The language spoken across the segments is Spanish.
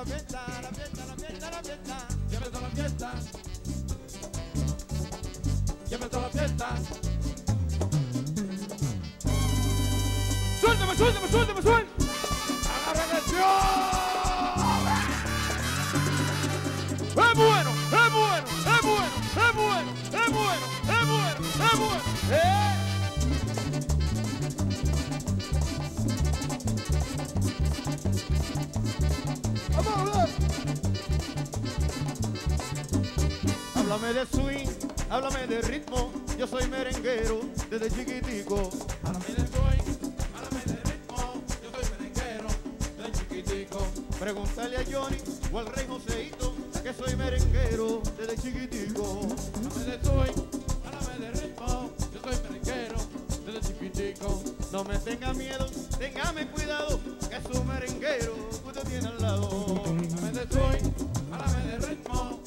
la fiesta, la fiesta, la fiesta, la fiesta. Ya empezó la fiesta. Ya empezó la fiesta. Suéltame, suéltame, suéltame, suéltame. háblame de ritmo, yo soy merenguero desde chiquitico. Háblame del going, háblame de ritmo, yo soy merenguero desde chiquitico. Pregúntale a Johnny o al rey Joseito que soy merenguero desde chiquitico. Háblame de soy, háblame de ritmo, yo soy merenguero desde chiquitico. No me tenga miedo, téngame cuidado, que es un merenguero que usted tiene al lado. Háblame de soy, háblame de ritmo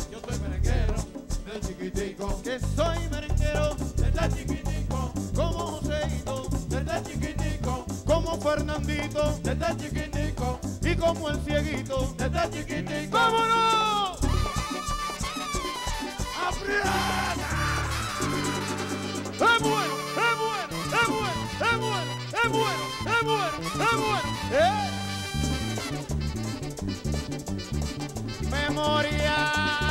que soy merenguero, ¿verdad chiquitico? Como Joseito, ¿verdad chiquitico? Como Fernandito, ¿verdad chiquitico? Y como el cieguito, ¿verdad chiquitico? ¡Vámonos! ¡Aprieta! ¡Es ¡Es ¡Es ¡Es ¡Es ¡Es ¡Es. ¡Eh! Memoria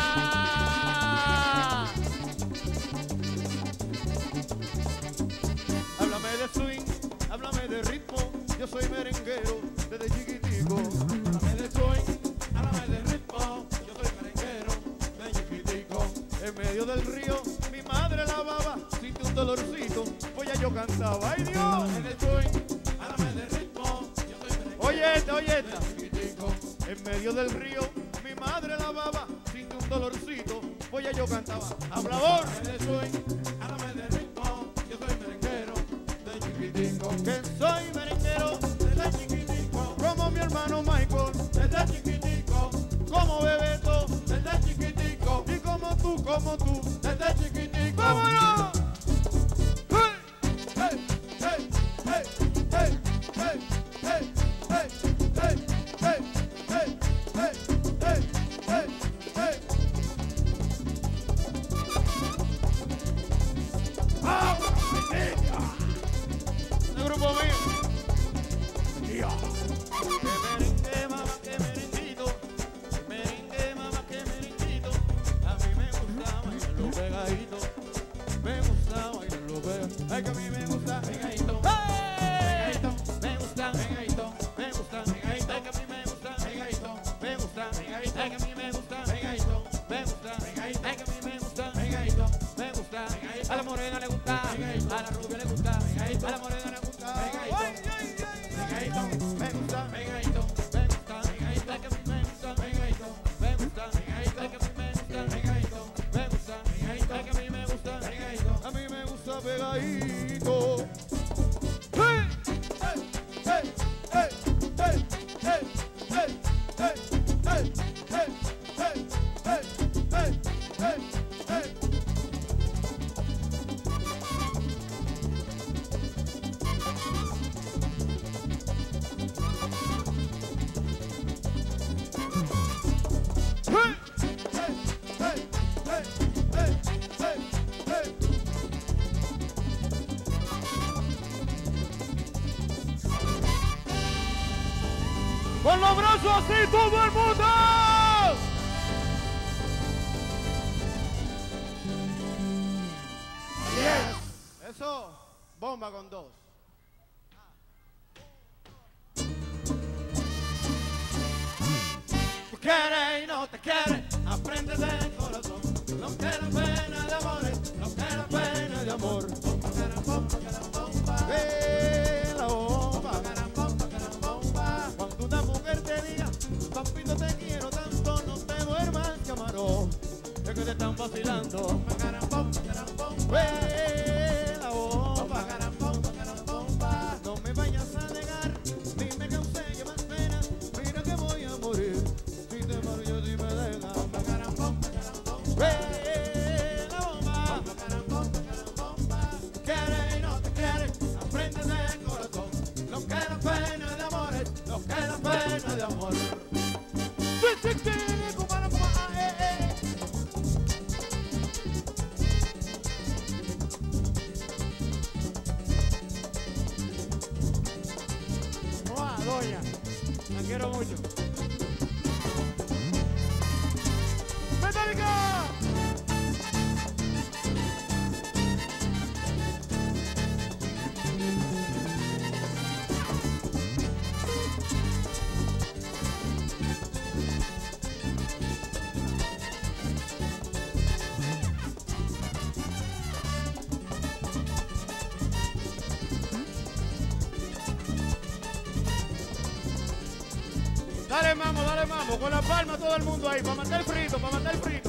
Con la palma todo el mundo ahí, para matar el frito, para matar el frito.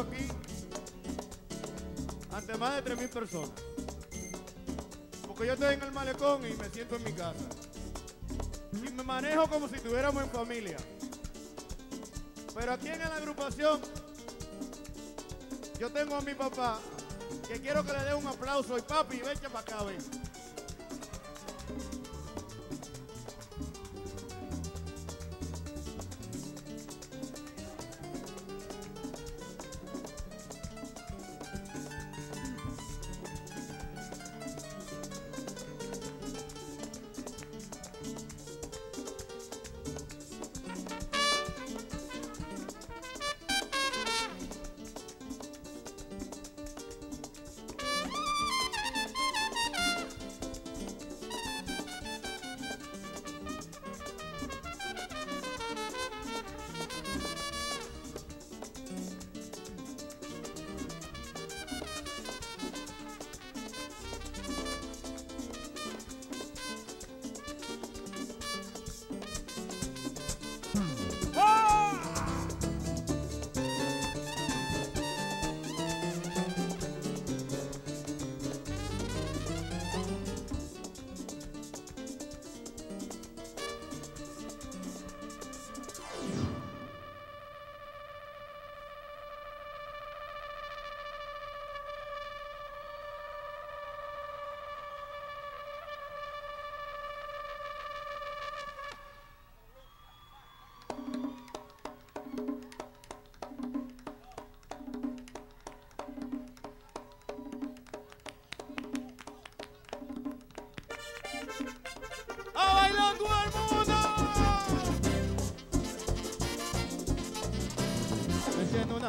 Aquí ante más de 3.000 personas. Porque yo estoy en el malecón y me siento en mi casa. Y me manejo como si estuviéramos en familia. Pero aquí en la agrupación, yo tengo a mi papá, que quiero que le dé un aplauso. Y papi, vete para acá, ven.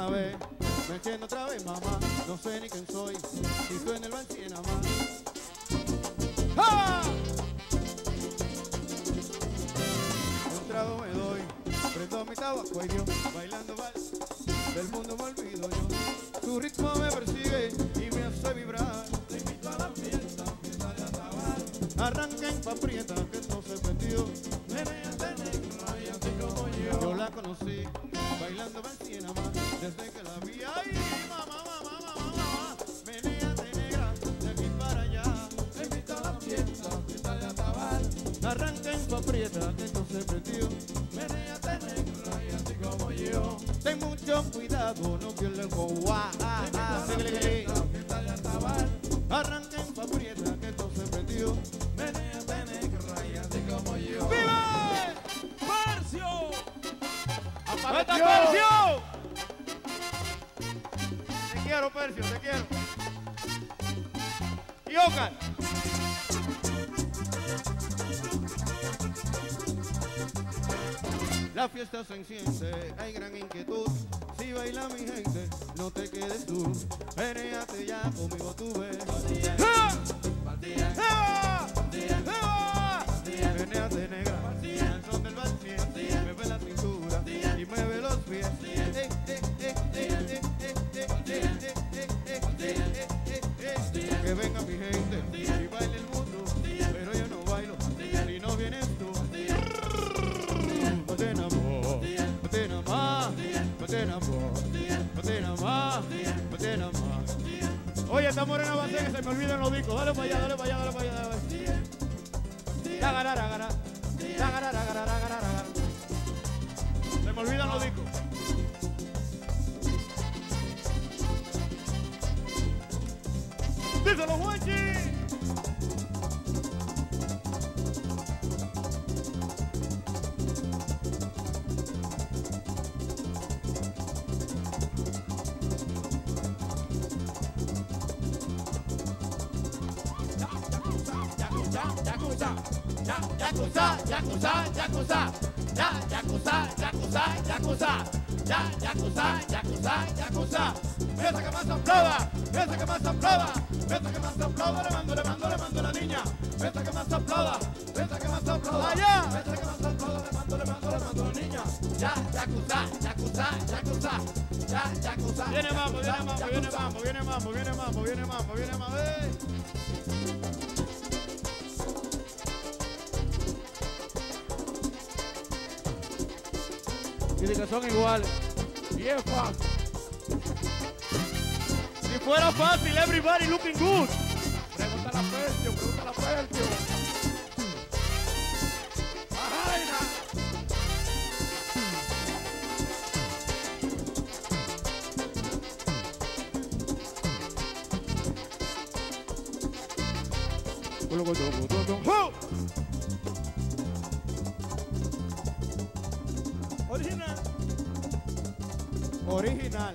Vez, me entiendo otra vez, mamá. No sé ni quién soy, si estoy en el banco nada más. ¡Ah! Un trago me doy, prendo mi tabaco y yo, bailando vals, del mundo me olvido yo. Tu ritmo me persigue y me hace vibrar. Te invito a la fiesta, fiesta de atabal. Arranquen pa' prieta te quiero. La fiesta se enciende, hay gran inquietud. Si baila mi gente, no te quedes tú. Venéate ya, conmigo tú ves. Venéate negra, al son del vacío. Mueve la cintura y mueve los pies. Eh, eh, eh, esta morena va a hacer que se me olviden los discos. Dale para allá, dale para allá, dale para allá. Dale. Se me olvidan los discos. Díselo, Juanchi. Yakuza, yakuza, yakuza, ya, yakuza, yakuza, yakuza, ya, yakuza, yakuza, yakuza. Piensa que más aplauda, piensa que más aplauda, piensa que más aplauda, le mando, le mando, le mando a la niña. Piensa que más aplauda, piensa que más aplauda, Allá. piensa que más aplauda, le mando, le mando, le mando a la niña. Ya, yakuza, yakuza, yakuza, ya, yakuza. Viene mambo, viene mambo, viene yakuza. mambo, viene mambo, viene mambo, viene mambo, viene mambo. Dice que son iguales. Y es fácil. Si fuera fácil, everybody looking good. Pregunta a Percio, pregunta a Percio. ¡Ajaina! ¡Hu! Original.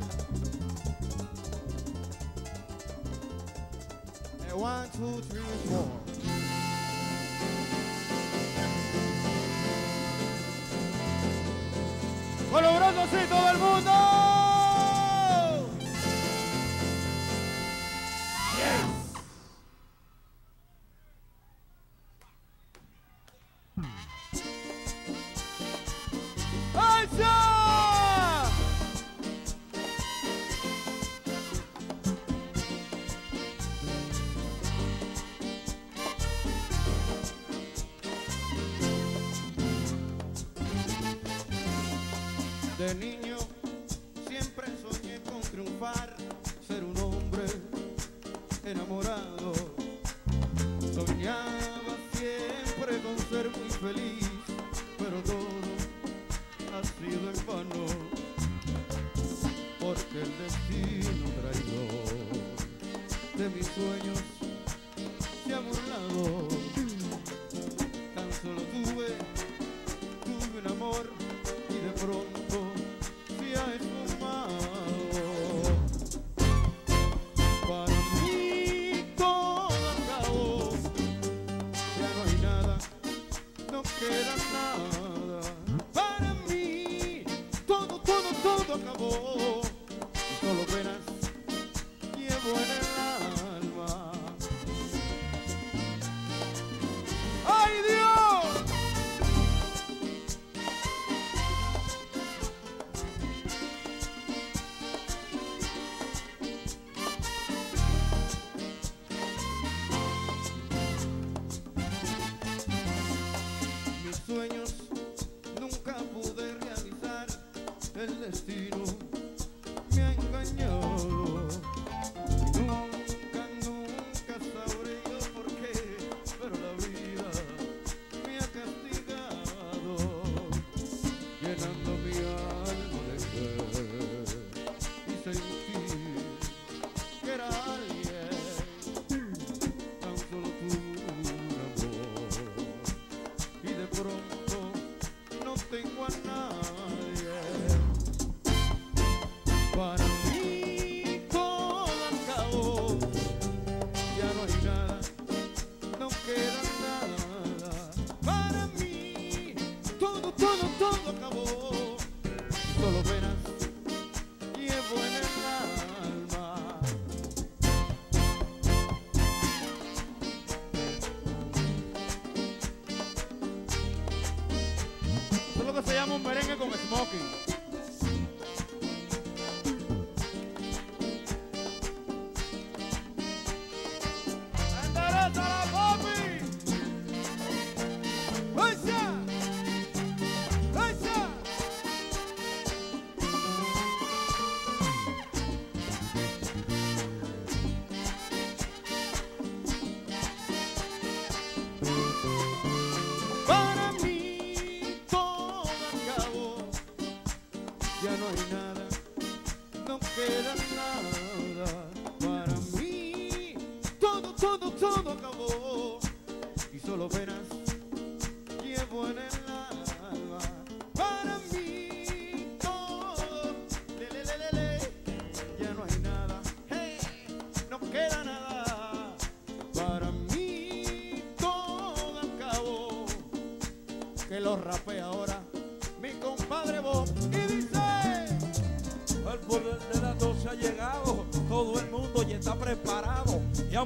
One, two, three, four. Con los brazos así todo you.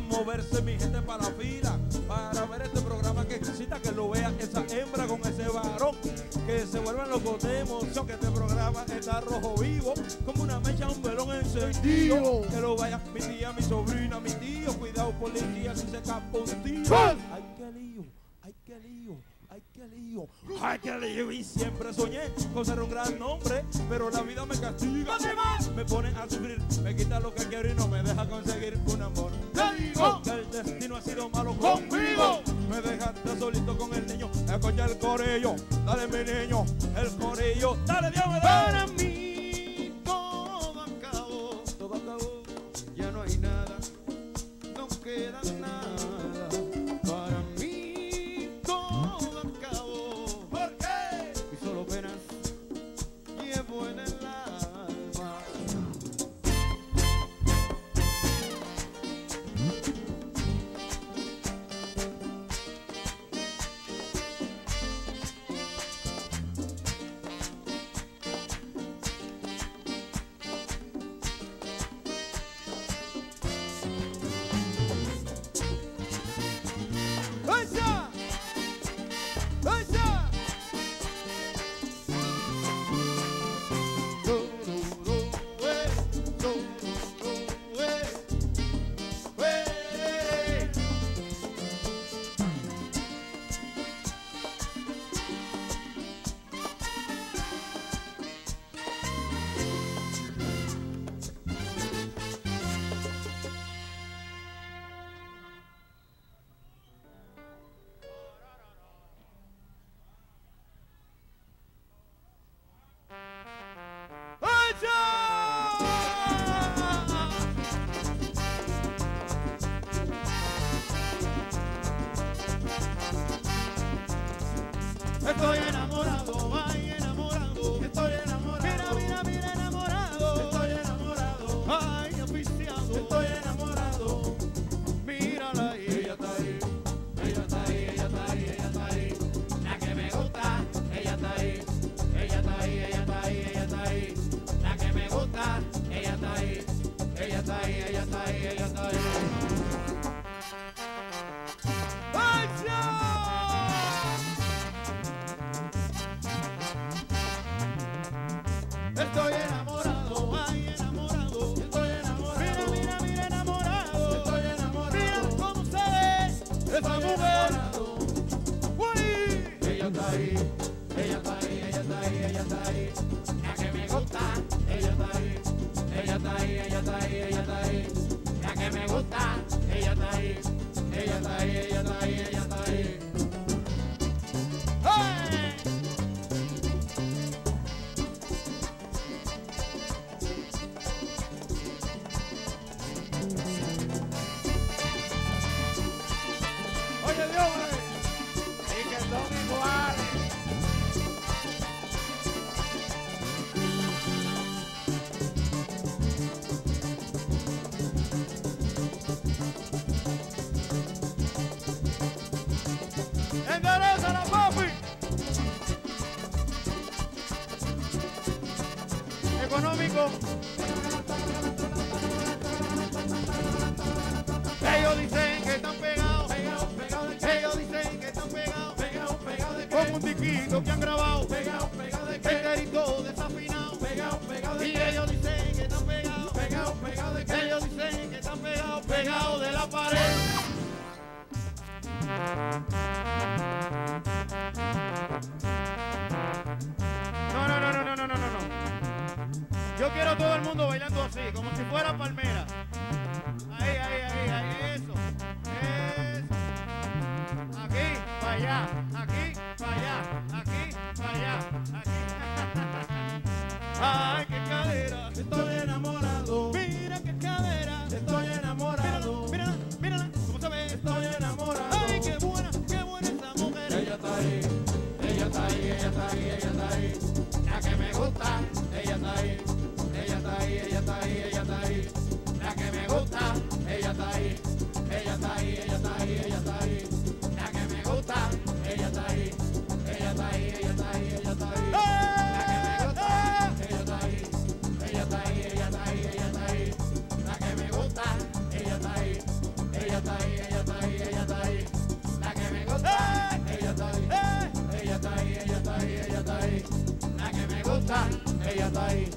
moverse mi gente para la fila, para ver este programa que necesita que lo vea esa hembra con ese varón, que se vuelvan locos de emoción, que este programa está rojo vivo, como una mecha, un velón encendido, que lo vaya mi tía, mi sobrina, mi tío, cuidado policía si se escapa un tío. Ay, qué lío, ay, qué lío. Ay, qué lío, ay, qué lío. Y siempre soñé con ser un gran nombre pero la vida me castiga. Me pone a sufrir, me quita lo que quiero y no me deja conseguir conmigo. El destino ha sido malo conmigo. Me dejaste solito con el niño. Escucha el corello, dale mi niño, el corello, dale Dios me da. Para mí. No, no, no, no, no, no, no. no. Yo quiero todo el mundo bailando así, como si fuera palmera. gusta, ella está ahí, ella está ahí, ella está ahí, ella está ahí. La ella está ahí, ella está ahí, ella está ahí, ella está ahí. La que me gusta, ella está ahí, ella está ahí, ella está ahí, ella está ahí. La que me gusta, ella está ahí, ella está ahí, ella está ahí, ella está ahí. La que me gusta, ella está ahí,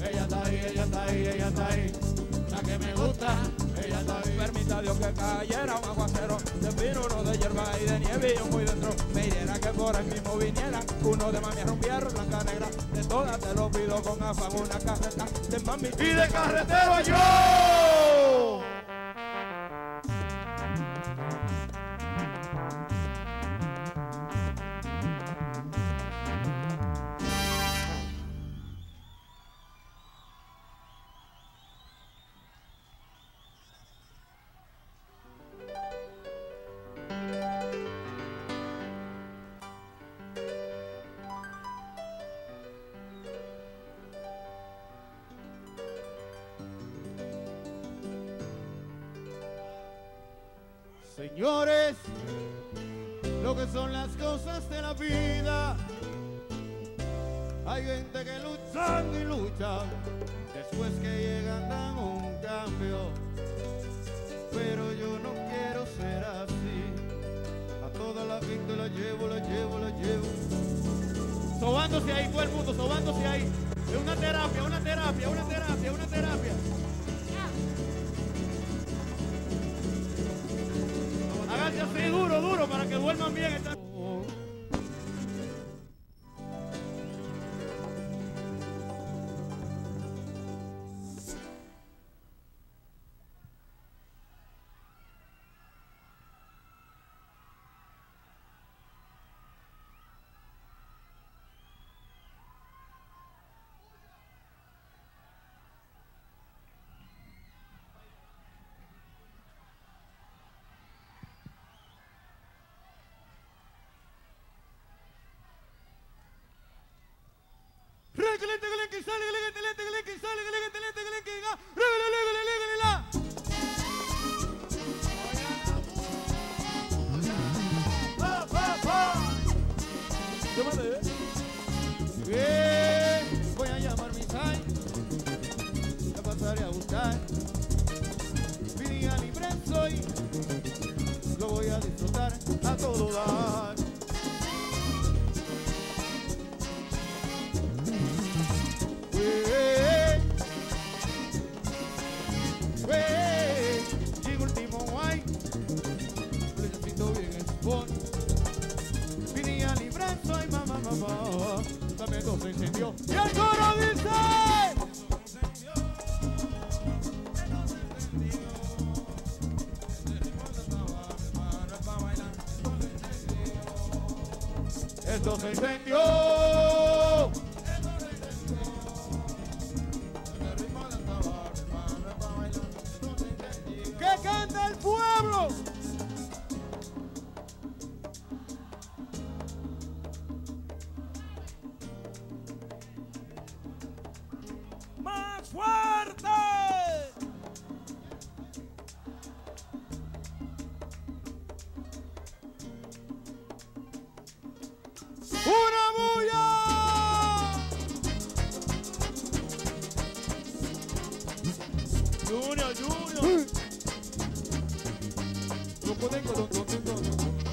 ella está ahí, ella está ahí, ella está ahí. La que me gusta. Permita Dios que cayera un aguacero de pino, uno de hierba y de nieve y yo muy dentro. Me hiriera que por ahí mismo viniera uno de mami rompierro, blanca negra. De todas te lo pido con afán una carreta de mami. Y de carretero yo. Señores, lo que son las cosas de la vida. Hay gente que luchan y luchan, después que llegan dan un cambio. Pero yo no quiero ser así. A toda la gente la llevo, la llevo, la llevo. Sobándose ahí, todo el mundo, sobándose ahí. Es una terapia, una terapia, una terapia, una terapia. Duerman bien. ¡Una bulla! Junior, Junior. Lo conecto, lo conecto, lo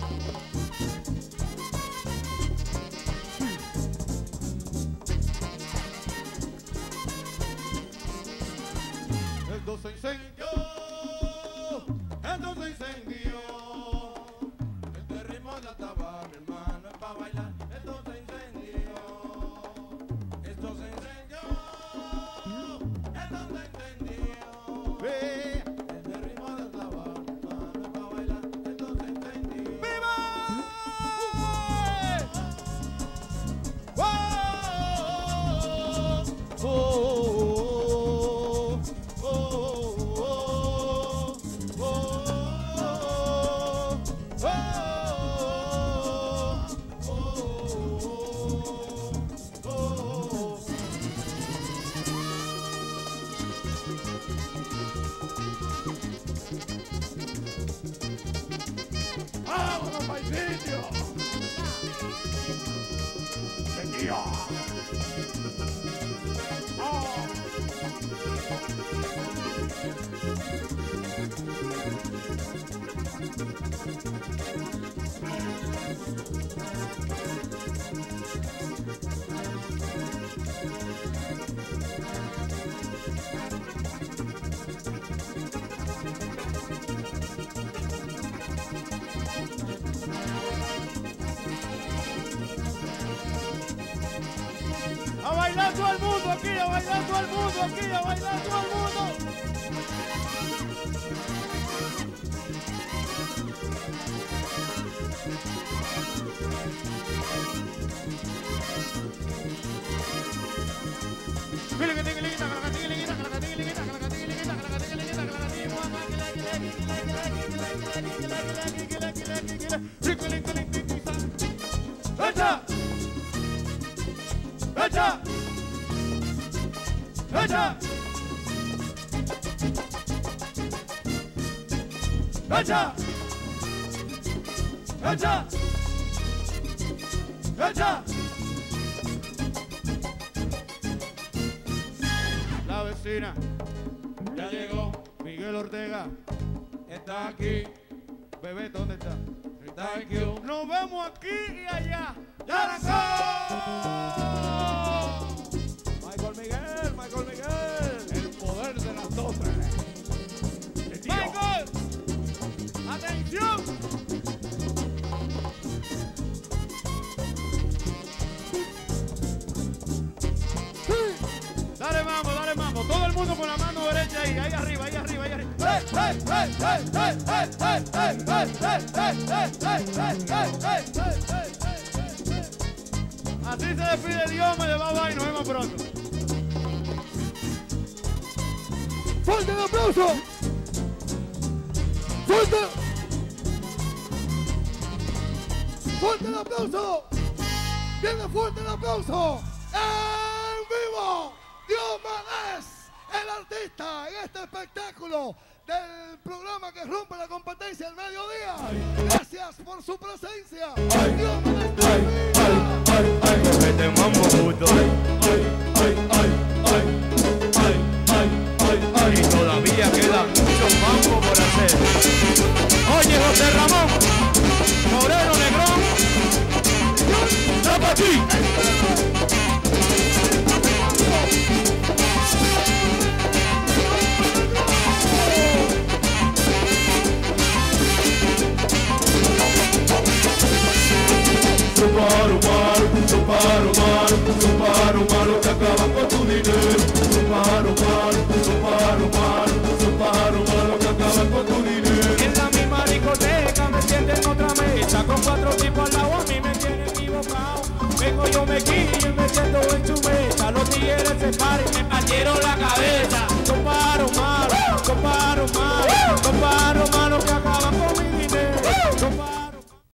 가. Así se despide Dios, me llevaba y nos vemos pronto. ¡Fuerte el aplauso! ¡Fuerte! ¡Fuerte el aplauso! ¡Viene fuerte el aplauso! docência.